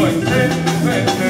Fuente, fuente.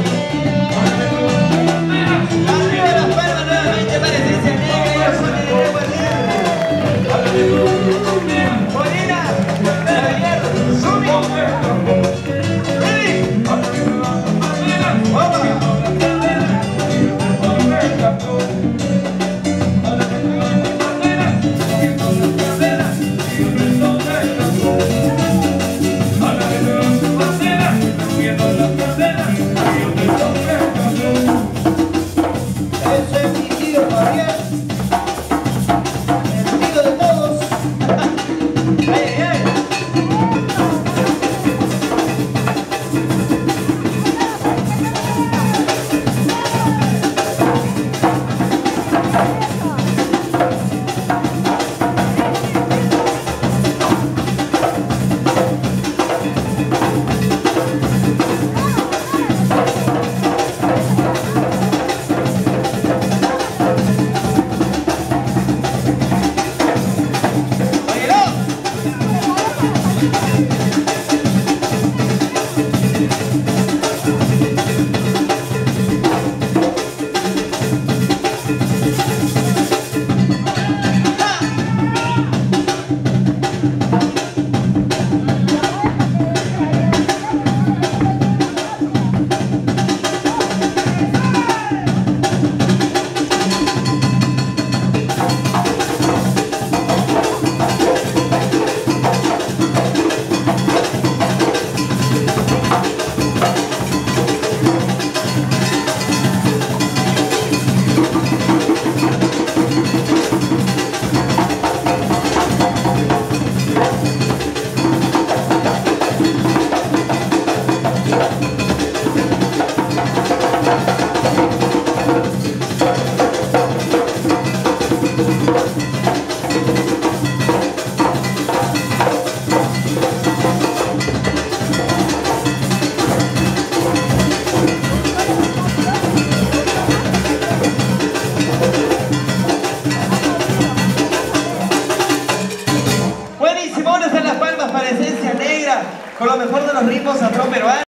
yes. con lo mejor de los ritmos afro peruanos.